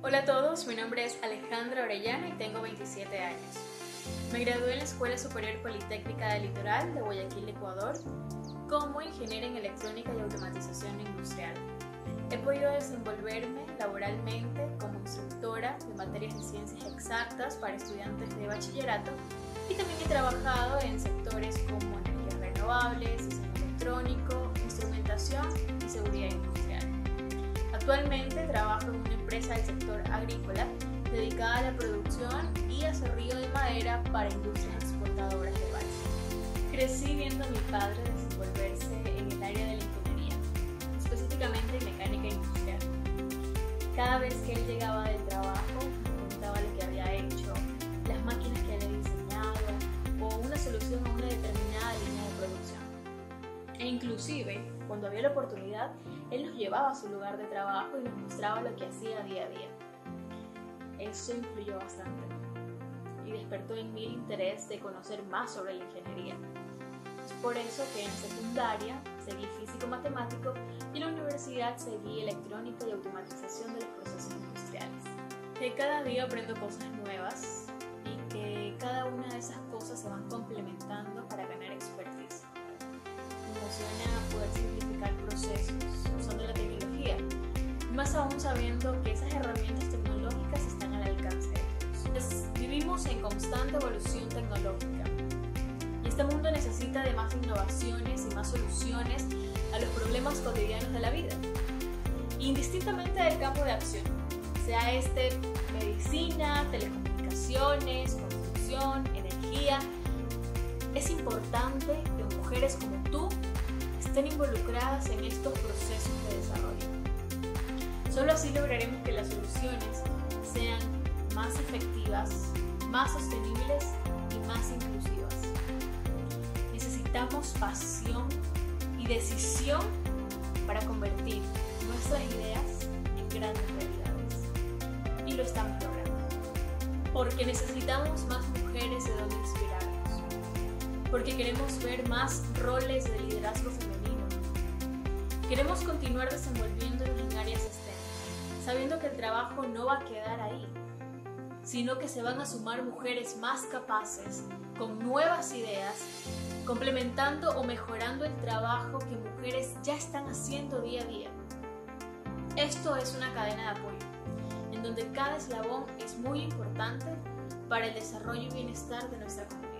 Hola a todos, mi nombre es Alejandra Orellana y tengo 27 años. Me gradué en la Escuela Superior Politécnica del Litoral de Guayaquil, Ecuador, como ingeniera en electrónica y automatización industrial. He podido desenvolverme laboralmente como instructora de materias de ciencias exactas para estudiantes de bachillerato y también he trabajado en sectores como energías renovables, diseño electrónico, instrumentación y seguridad industrial. Actualmente trabajo en una empresa del sector agrícola dedicada a la producción y aserrío de madera para industrias exportadoras de balsa. Crecí viendo a mi padre desenvolverse en el área de la ingeniería, específicamente en mecánica industrial. Cada vez que él llegaba del trabajo, inclusive, cuando había la oportunidad, él nos llevaba a su lugar de trabajo y nos mostraba lo que hacía día a día. Eso influyó bastante y despertó en mí el interés de conocer más sobre la ingeniería. Por eso que en secundaria seguí físico-matemático y en la universidad seguí electrónica y automatización de los procesos industriales. Que cada día aprendo cosas nuevas y que cada una de esas cosas se van complementando para ganar expertise. Más aún sabiendo que esas herramientas tecnológicas están al alcance de todos. Vivimos en constante evolución tecnológica y este mundo necesita de más innovaciones y más soluciones a los problemas cotidianos de la vida, indistintamente del campo de acción, sea este medicina, telecomunicaciones, construcción, energía. Es importante que mujeres como tú estén involucradas en estos procesos de desarrollo. Solo así lograremos que las soluciones sean más efectivas, más sostenibles y más inclusivas. Necesitamos pasión y decisión para convertir nuestras ideas en grandes realidades. Y lo estamos logrando. Porque necesitamos más mujeres de donde inspirarnos. Porque queremos ver más roles de liderazgo femenino. Queremos continuar desenvolviéndonos en áreas STEM, sabiendo que el trabajo no va a quedar ahí, sino que se van a sumar mujeres más capaces, con nuevas ideas, complementando o mejorando el trabajo que mujeres ya están haciendo día a día. Esto es una cadena de apoyo, en donde cada eslabón es muy importante para el desarrollo y bienestar de nuestra comunidad.